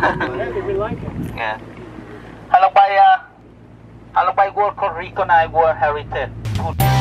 like it. Yeah. Halong bay, uh, halong bay war Rico na war heritage.